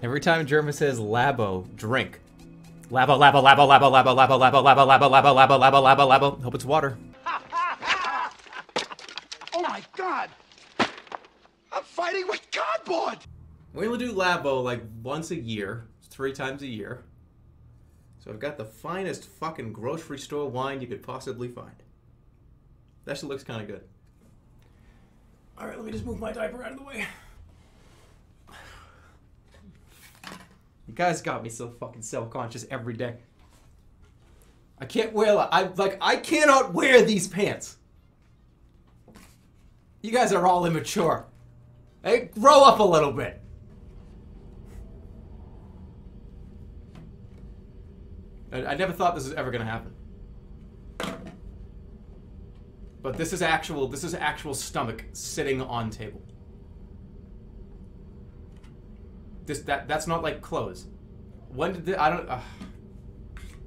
Every time Jerma says labo, drink. Labo, labo, labo, labo, labo, labo, labo, labo, labo, labo, labo, labo, labo, labo. Hope it's water. Oh my god! I'm fighting with cardboard! We only do labo like once a year, three times a year. So I've got the finest fucking grocery store wine you could possibly find. That shit looks kind of good. All right, let me just move my diaper out of the way. You guys got me so fucking self-conscious every day. I can't wear I like I cannot wear these pants. You guys are all immature. Hey, grow up a little bit. I, I never thought this was ever gonna happen. But this is actual. This is actual stomach sitting on table. This that that's not like clothes. When did the, I don't? Uh,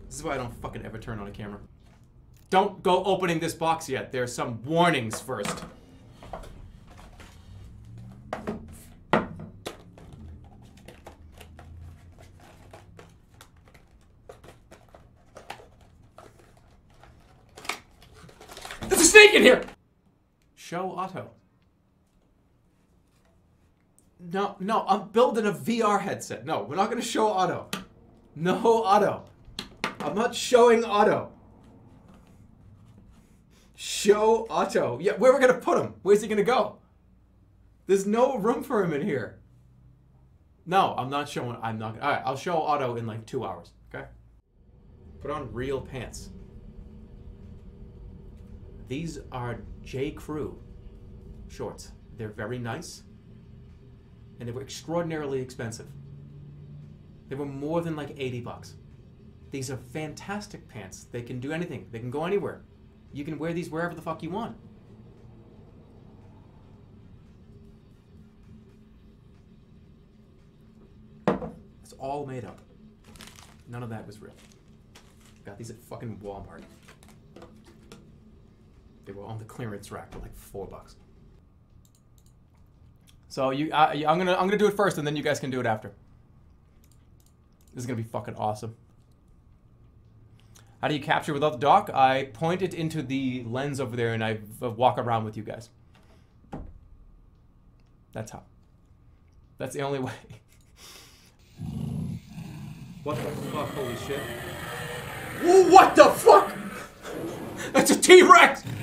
this is why I don't fucking ever turn on a camera. Don't go opening this box yet. There's some warnings first. There's a snake in here! Show Otto. No, no, I'm building a VR headset. No, we're not gonna show Otto. No, Otto. I'm not showing Otto. Show Otto. Yeah, where are we gonna put him? Where's he gonna go? There's no room for him in here. No, I'm not showing. I'm not. All right, I'll show Otto in like two hours. Okay. Put on real pants. These are J. Crew shorts. They're very nice, and they were extraordinarily expensive. They were more than like 80 bucks. These are fantastic pants. They can do anything. They can go anywhere. You can wear these wherever the fuck you want. It's all made up. None of that was real. Got these at fucking Walmart. They were on the clearance rack for like four bucks. So you, I, I'm gonna, I'm gonna do it first, and then you guys can do it after. This is gonna be fucking awesome. How do you capture without the dock? I point it into the lens over there, and I walk around with you guys. That's how. That's the only way. What the fuck? Holy shit! What the fuck? That's a T-Rex!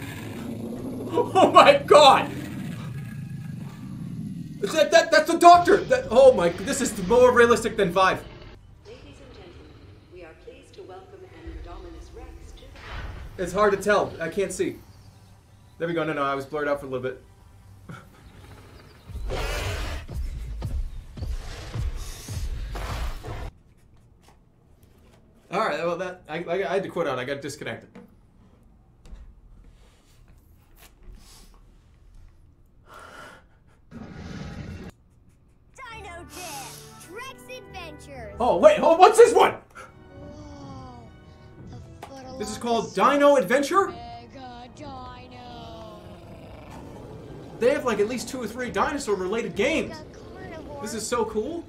Oh my god! That, that that's the doctor! That, oh my, this is more realistic than five. Ladies and gentlemen, we are pleased to welcome Indominus Rex It's hard to tell. I can't see. There we go. No, no, I was blurred out for a little bit. All right. Well, that I, I, I had to quit out. I got disconnected. This is called Dino Adventure. They have like at least two or three dinosaur-related games. This is so cool.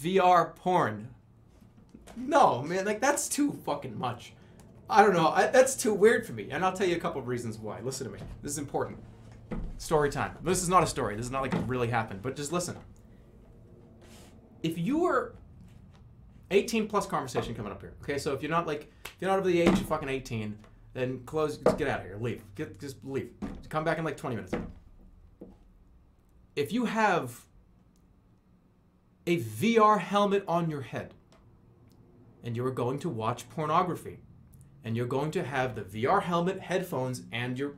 VR porn. No, man, like that's too fucking much. I don't know. I, that's too weird for me, and I'll tell you a couple of reasons why. Listen to me. This is important. Story time. This is not a story. This is not like it really happened, but just listen. If you were 18 plus conversation coming up here. Okay, so if you're not like if you're not over the age of fucking 18, then close. Just get out of here. Leave. Get just leave. Come back in like 20 minutes. If you have a VR helmet on your head and you're going to watch pornography and you're going to have the VR helmet, headphones, and your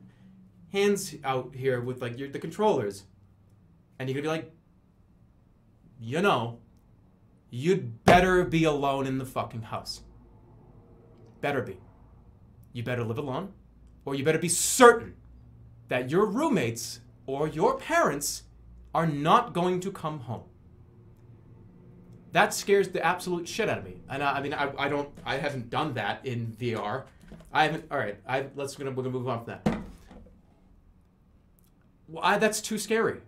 hands out here with like your, the controllers, and you're gonna be like, you know, you'd better be alone in the fucking house. Better be. You better live alone, or you better be certain that your roommates or your parents are not going to come home. That scares the absolute shit out of me. And I, I mean, I, I don't, I haven't done that in VR. I haven't. All right, I let's gonna we're gonna move on from that. Why? That's too scary.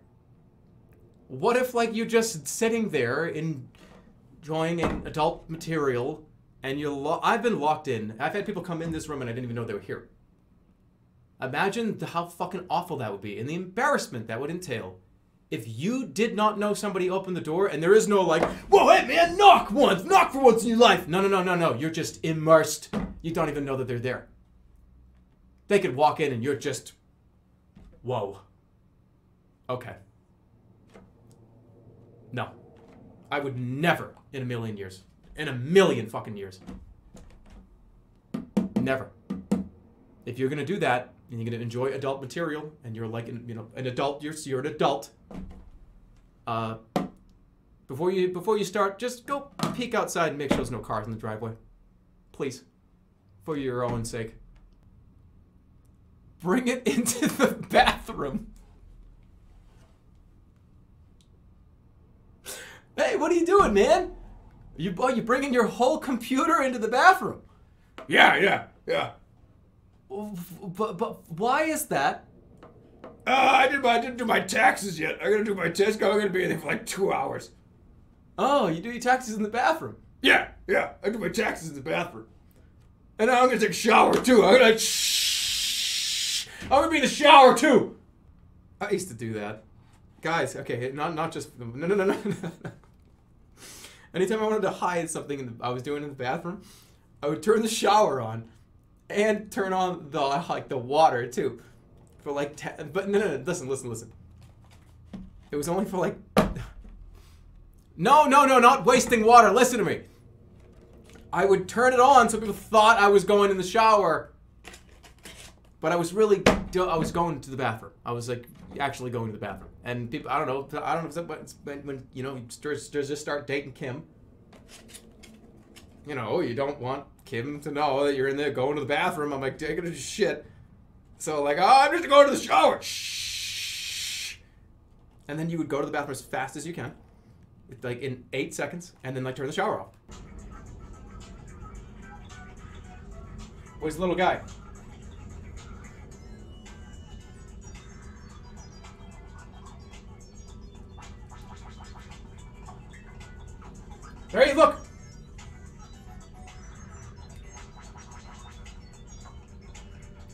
What if like you're just sitting there enjoying an adult material and you're lo- I've been locked in. I've had people come in this room and I didn't even know they were here. Imagine the, how fucking awful that would be and the embarrassment that would entail if you did not know somebody opened the door and there is no like, whoa, hey man, knock once, knock for once in your life. No, no, no, no, no. You're just immersed. You don't even know that they're there. They could walk in and you're just, whoa. Okay. No. I would never in a million years. In a million fucking years. Never. If you're gonna do that and you're gonna enjoy adult material and you're like an, you know an adult, you're you're an adult. Uh, before you before you start, just go peek outside and make sure there's no cars in the driveway, please, for your own sake. Bring it into the bathroom. Hey, what are you doing, man? You oh, you bringing your whole computer into the bathroom? Yeah, yeah, yeah. But but why is that? Uh, I did my I didn't do my taxes yet. I gotta do my taxes. I'm gonna be in there for like two hours. Oh, you do your taxes in the bathroom. Yeah, yeah. I do my taxes in the bathroom. And I'm gonna take a shower too. I'm gonna shh. I'm gonna be in the shower too. I used to do that. Guys, okay, not not just no no no no. Anytime I wanted to hide something in the, I was doing in the bathroom, I would turn the shower on, and turn on the like the water too, for like. Te- but no, no no listen listen listen. It was only for like. No no no not wasting water. Listen to me. I would turn it on so people thought I was going in the shower, but I was really I was going to the bathroom. I was like actually going to the bathroom. And people, I don't know, I don't know when, when you know, you just just start dating Kim. You know, oh, you don't want Kim to know that you're in there going to the bathroom. I'm like taking a shit. So like, oh, I'm just going to the shower. Shh. And then you would go to the bathroom as fast as you can, like in eight seconds, and then like turn the shower off. Where's the little guy? Hey, look!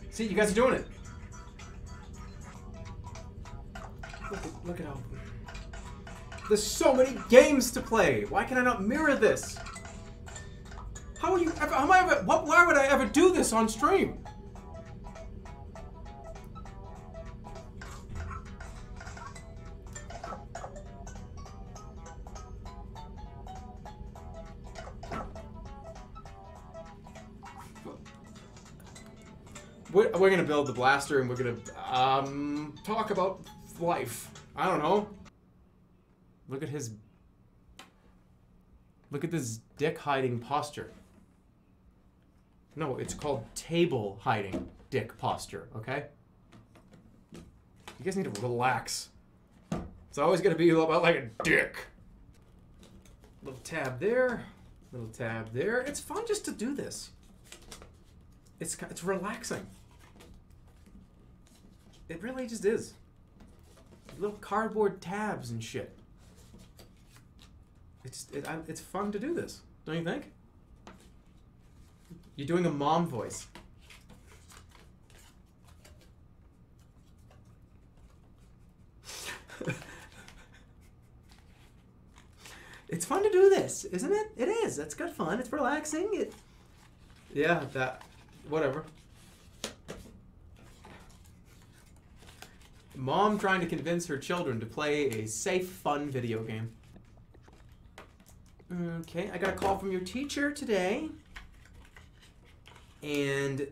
See, you guys are doing it. Look at, look at how... There's so many games to play. Why can I not mirror this? How are you ever... How am I ever... What, why would I ever do this on stream? We're, we're gonna build the blaster and we're gonna um talk about life. I don't know. Look at his. Look at this dick hiding posture. No, it's called table hiding dick posture. Okay. You guys need to relax. It's always gonna be about like a dick. Little tab there, little tab there. It's fun just to do this. It's it's relaxing. It really just is. Little cardboard tabs and shit. It's it, I, it's fun to do this, don't you think? You're doing a mom voice. it's fun to do this, isn't it? It is. It's good fun. It's relaxing. It. Yeah, that. Whatever. Mom trying to convince her children to play a safe, fun video game. Okay, I got a call from your teacher today. And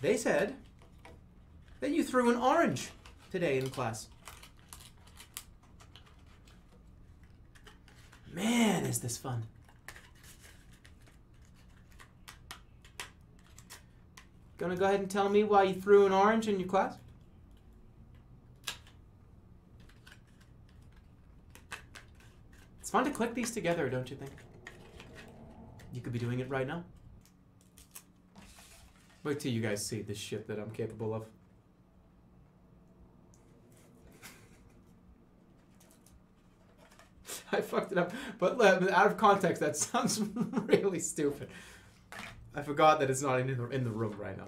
they said that you threw an orange today in class. Man, is this fun. Gonna go ahead and tell me why you threw an orange in your class? Fun to click these together, don't you think? You could be doing it right now. Wait till you guys see the shit that I'm capable of. I fucked it up. But uh, out of context, that sounds really stupid. I forgot that it's not in the, in the room right now.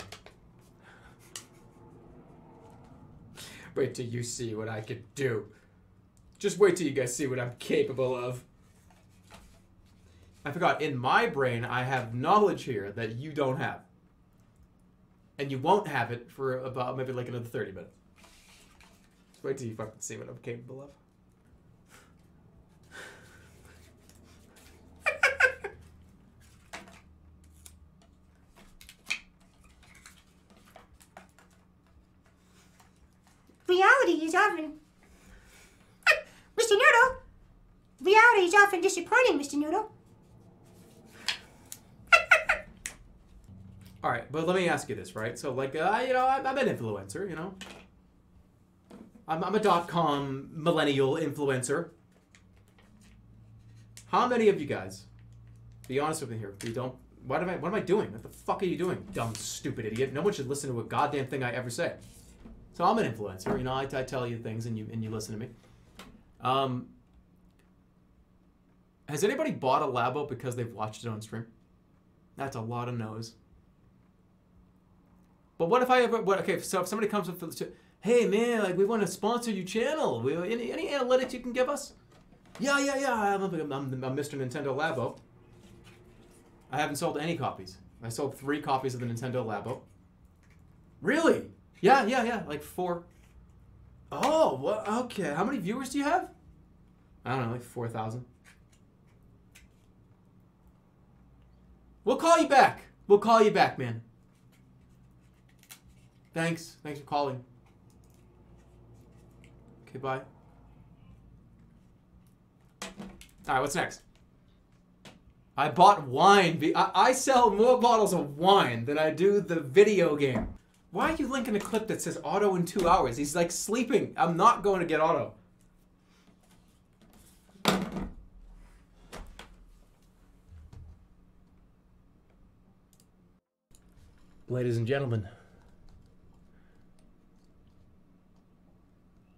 Wait till you see what I could do. Just wait till you guys see what I'm capable of. I forgot, in my brain, I have knowledge here that you don't have. And you won't have it for about maybe like another 30 minutes. Just wait till you fucking see what I'm capable of. Reality is often. Mr. Noodle! Reality is often disappointing, Mr. Noodle. All right, but let me ask you this, right? So, like, uh, you know, I'm, I'm an influencer, you know. I'm, I'm a dot com millennial influencer. How many of you guys? Be honest with me here. You don't. What am I? What am I doing? What the fuck are you doing, dumb, stupid idiot? No one should listen to a goddamn thing I ever say. So I'm an influencer. You know, I, I tell you things and you and you listen to me. Um, has anybody bought a Labo because they've watched it on stream? That's a lot of no's. But what if I ever, what, okay, so if somebody comes up to, hey man, like we want to sponsor your channel. We, any, any analytics you can give us? Yeah, yeah, yeah, I'm, I'm, I'm, Mr. Nintendo Labo. I haven't sold any copies. I sold three copies of the Nintendo Labo. Really? Yeah, yeah, yeah, like four. Oh, okay, how many viewers do you have? I don't know, like 4,000. We'll call you back. We'll call you back, man. Thanks. Thanks for calling. Okay, bye. All right, what's next? I bought wine. I-, sell more bottles of wine than I do the video game. Why are you linking a clip that says Otto in two hours? He's like sleeping. I'm not going to get Otto. Ladies and gentlemen,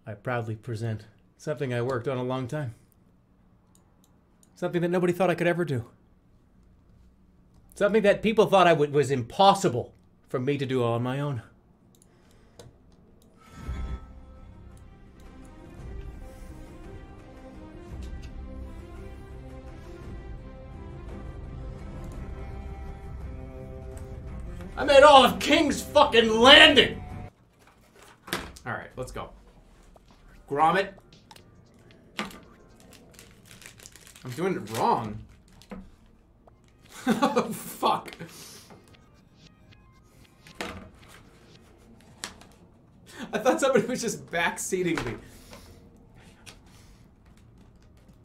I proudly present something I worked on a long time. Something that nobody thought I could ever do. Something that people thought I would was impossible for me to do on my own. I made all of King's fucking Landing! Alright, let's go. Grommet. I'm doing it wrong. oh, fuck. I thought somebody was just backseating me.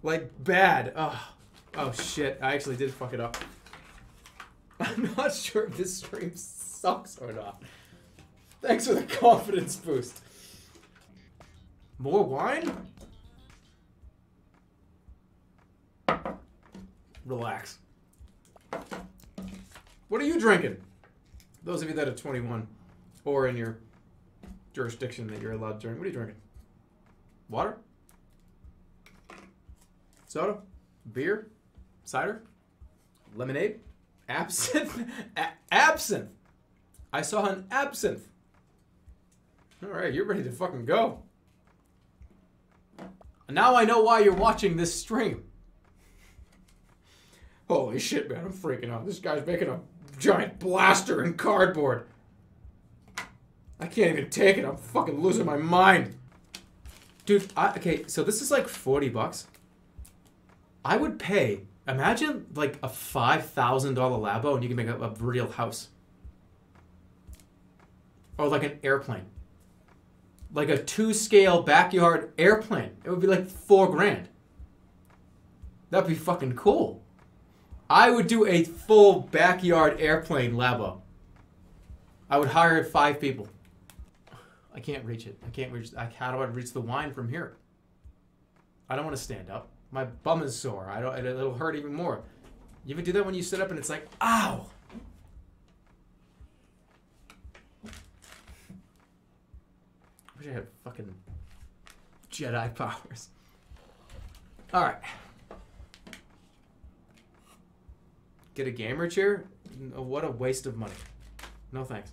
Like, bad. Oh. oh, shit. I actually did fuck it up. I'm not sure if this stream sucks or not. Thanks for the confidence boost. More wine? Relax. What are you drinking? Those of you that are 21 or in your jurisdiction that you're allowed to drink, what are you drinking? Water? Soda? Beer? Cider? Lemonade? Absinthe? A- absinthe! I saw an absinthe. All right, you're ready to fucking go. Now I know why you're watching this stream. Holy shit, man, I'm freaking out. This guy's making a giant blaster in cardboard. I can't even take it. I'm fucking losing my mind. Dude, I, okay, so this is like 40 bucks. I would pay, imagine like a $5,000 Labo and you can make a, a real house. Or like an airplane. Like a two scale backyard airplane. It would be like four grand. That'd be fucking cool. I would do a full backyard airplane Labo. I would hire five people. I can't reach it. I can't reach. How do I reach the wine from here? I don't want to stand up my bum is sore. I don't. It'll hurt even more. You ever do that when you sit up and it's like, ow. Wish I had fucking Jedi powers. All right. Get a gamer chair? What a waste of money. No thanks.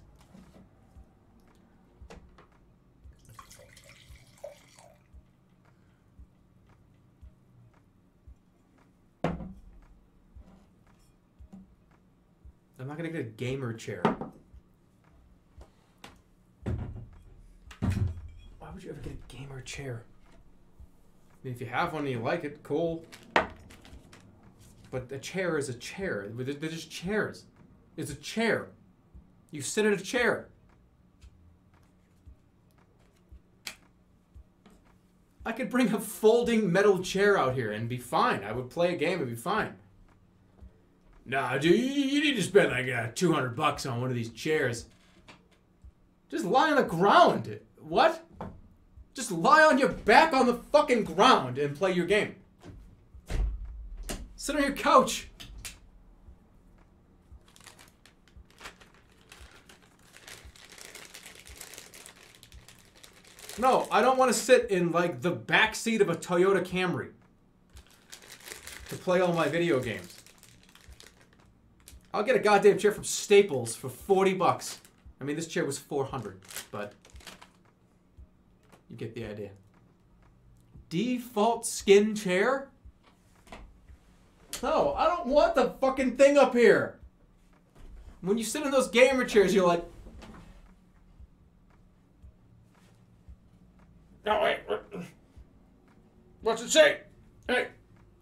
I'm not gonna get a gamer chair. Why would you ever get a gamer chair? I mean, if you have one and you like it, cool. But a chair is a chair. They're just chairs. It's a chair. You sit in a chair. I could bring a folding metal chair out here and be fine. I would play a game and be fine. Nah, dude, you, you need to spend like uh, 200 bucks on one of these chairs. Just lie on the ground. What? Just lie on your back on the fucking ground and play your game. Sit on your couch. No, I don't want to sit in like the back seat of a Toyota Camry to play all my video games. I'll get a goddamn chair from Staples for 40 bucks. I mean, this chair was 400, but you get the idea. Default skin chair? No, I don't want the fucking thing up here. When you sit in those gamer chairs, you're like, No, wait. What's it say? Hey,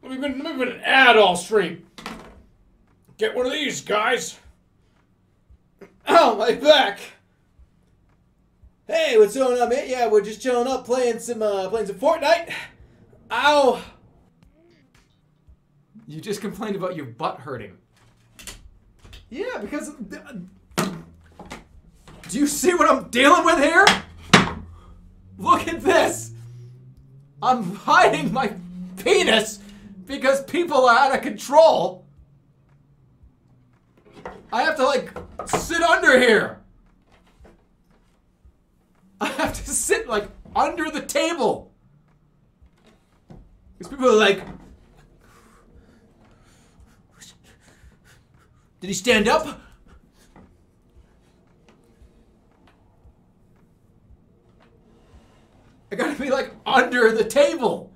let me put, an ad all stream. Get one of these, guys. Ow, my back. Hey, what's going on, man? Yeah, we're just chilling up, playing some, uh, playing some Fortnite. Ow. you just complained about your butt hurting. Yeah, because Do you see what I'm dealing with here? Look at this. I'm hiding my penis because people are out of control. I have to like sit under here. I have to sit like under the table. Because people are like, did he stand up? I gotta be like under the table.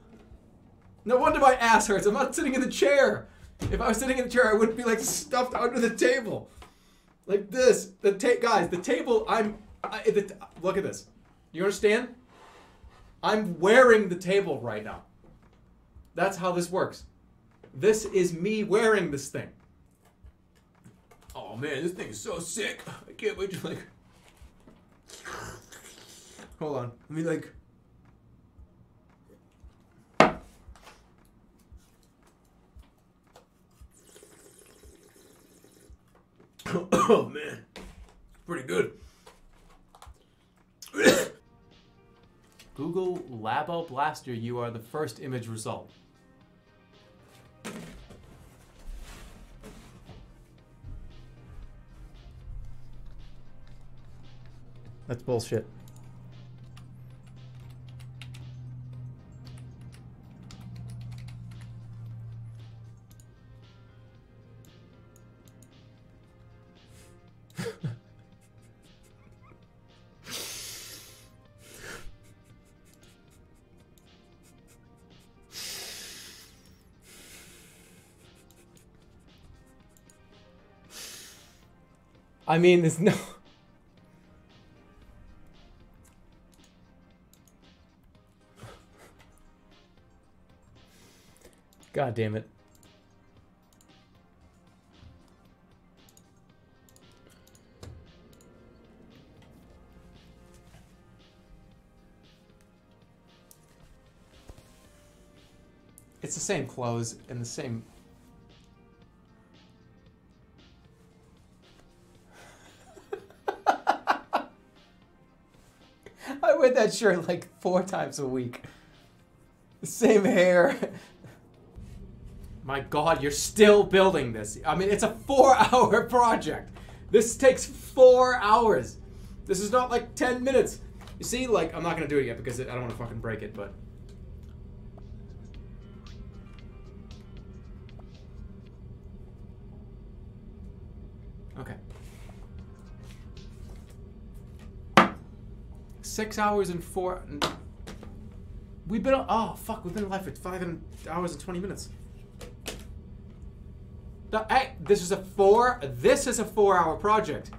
No wonder my ass hurts. I'm not sitting in the chair. If I was sitting in the chair, I wouldn't be like stuffed under the table, like this. The ta- guys, the table. I'm. I, the, look at this. You understand? I'm wearing the table right now. That's how this works. This is me wearing this thing. Oh man, this thing is so sick. I can't wait to like. Hold on. Let me like. Oh man, pretty good. Google Labo Blaster. You are the first image result. That's bullshit. I mean, there's no. God damn it. It's the same clothes and the same. That shirt like four times a week. Same hair. My god, you're still building this. I mean, it's a four hour project. This takes four hours. This is not like 10 minutes. You see, like, I'm not gonna do it yet because I don't wanna fucking break it, but. Six hours and four. We've been. Oh fuck! We've been alive for five and hours and twenty minutes. The- hey, this is a four. This is a four-hour project.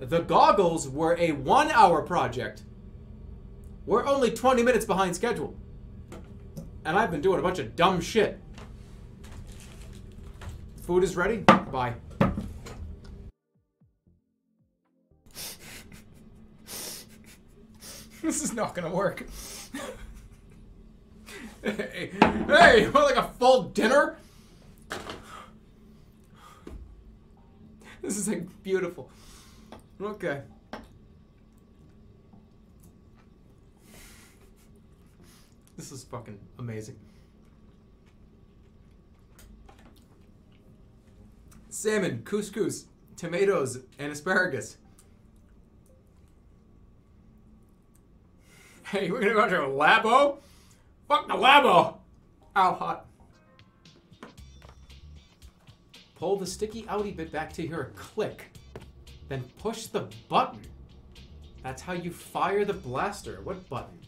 The goggles were a one-hour project. We're only twenty minutes behind schedule, and I've been doing a bunch of dumb shit. Food is ready. Bye. this is not gonna work. hey, hey, what, like a full dinner? This is like beautiful. Okay. This is fucking amazing. Salmon, couscous, tomatoes, and asparagus. Hey, we're gonna go to a labo? Fuck the labo! Ow, hot. Pull the sticky outy bit back to your click. Then push the button. That's how you fire the blaster. What button?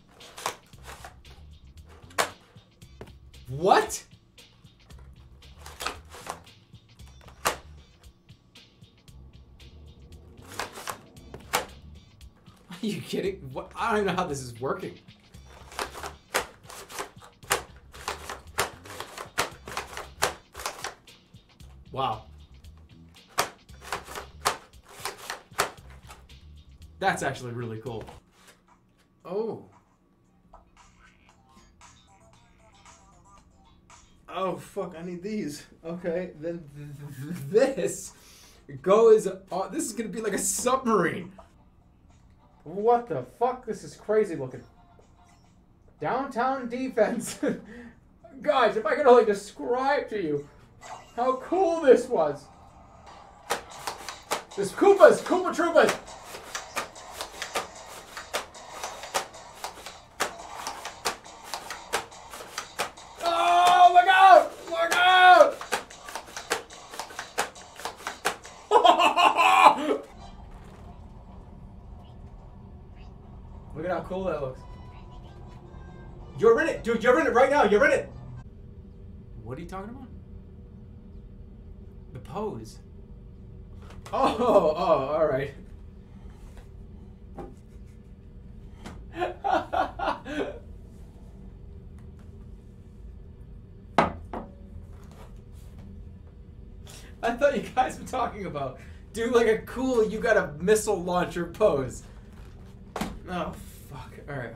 What? you kidding? What? I don't even know how this is working. Wow. That's actually really cool. Oh. Oh fuck! I need these. Okay, then this goes. On, this is gonna be like a submarine. What the fuck? This is crazy looking. Downtown defense. Guys, if I could only describe to you how cool this was. This Koopas, Koopa Troopas. Oh, look out! Look out! Look at how cool that looks. You're in it, dude. You're in it right now. You're in it. What are you talking about? The pose. Oh, oh, oh all right. I thought you guys were talking about do like a cool you got a missile launcher pose. Oh fuck. Alright,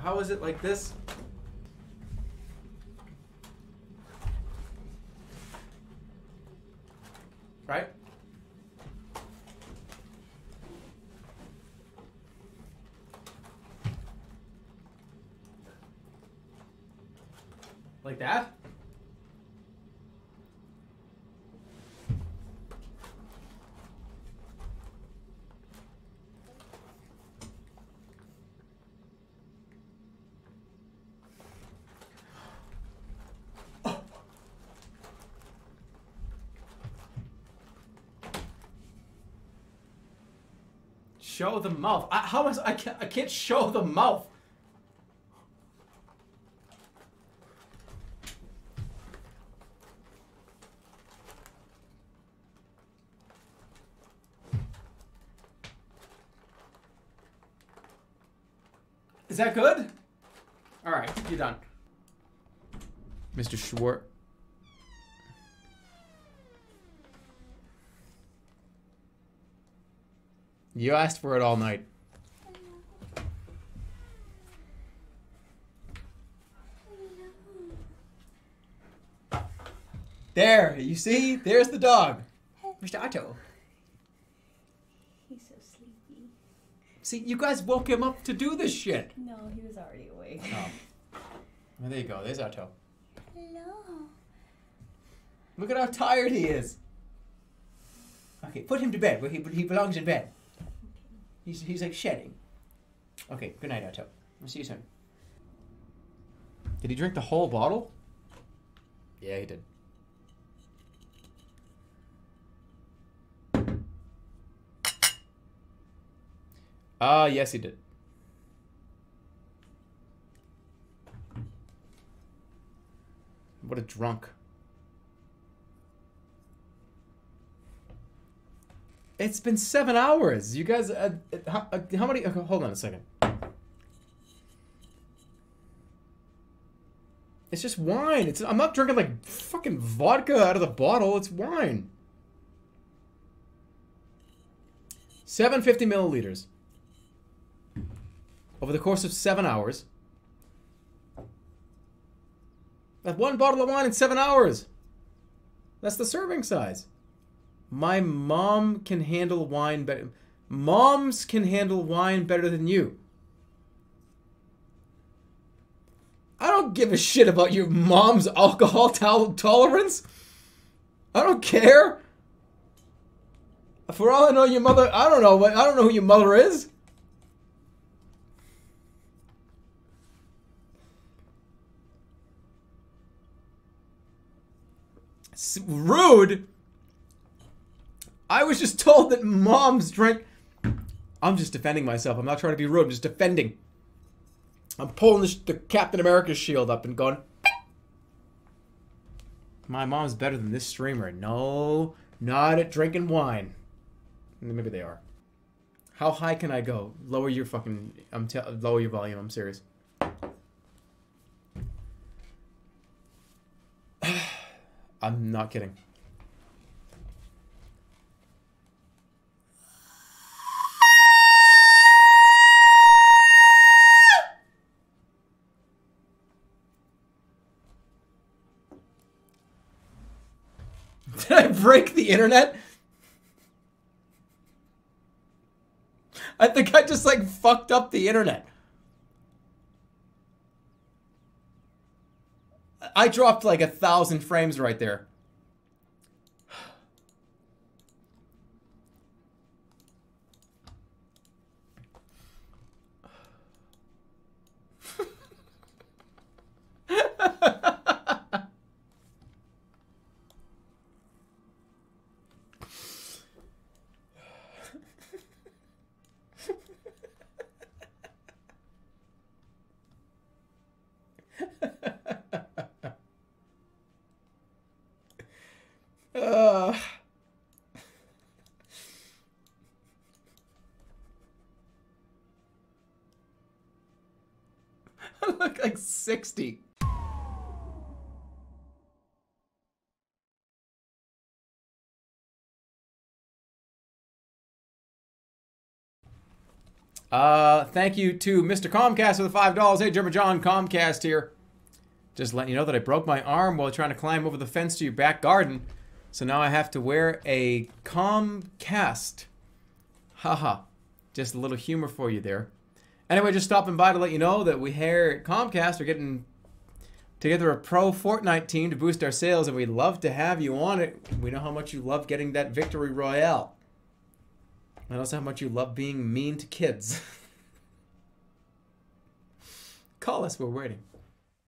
how is it like this? Right? Like that? Show the mouth. I, how is I can't I can't show the mouth. Is that good? All right, you're done. Mr. Schwartz. You asked for it all night. There, you see? There's the dog. Mr. Otto. He's so sleepy. See, you guys woke him up to do this shit. No, he was already awake. Oh. Well, there you go. There's Otto. Hello. Look at how tired he is. Okay, put him to bed where he, he belongs in bed. He's, he's like shedding. Okay, good night, Otto. I'll see you soon. Did he drink the whole bottle? Yeah, he did. Ah, yes, he did. What a drunk. It's been seven hours. You guys, uh, uh, how, uh, how many? okay, hold on a second. It's just wine. It's I'm not drinking like fucking vodka out of the bottle. It's wine. 750 milliliters. Over the course of seven hours. That's one bottle of wine in seven hours. That's the serving size. My mom can handle wine better. Moms can handle wine better than you. I don't give a shit about your mom's alcohol tol- tolerance. I don't care. For all I know, your mother. I don't know. I don't know who your mother is. Rude. I was just told that moms drink. I'm just defending myself. I'm not trying to be rude. I'm just defending. I'm pulling the, the Captain America shield up and going. My mom's better than this streamer. No, not at drinking wine. Maybe they are. How high can I go? Lower your fucking. I'm te- lower your volume. I'm serious. I'm not kidding. Break the internet? I think I just like fucked up the internet. I dropped like a thousand frames right there. Uh, I look like 60. Uh, thank you to Mr. Comcast for the $5. Hey, German John, Comcast here. Just letting you know that I broke my arm while trying to climb over the fence to your back garden. So now I have to wear a Comcast. Haha. Just a little humor for you there. Anyway, just stopping by to let you know that we here at Comcast are getting together a pro Fortnite team to boost our sales, and we'd love to have you on it. We know how much you love getting that victory royale. And also how much you love being mean to kids. Call us, we're waiting.